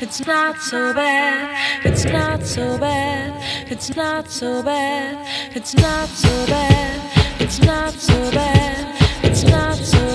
it's not so bad, it's not so bad, it's not so bad, it's not so bad, it's not so bad, it's not so bad.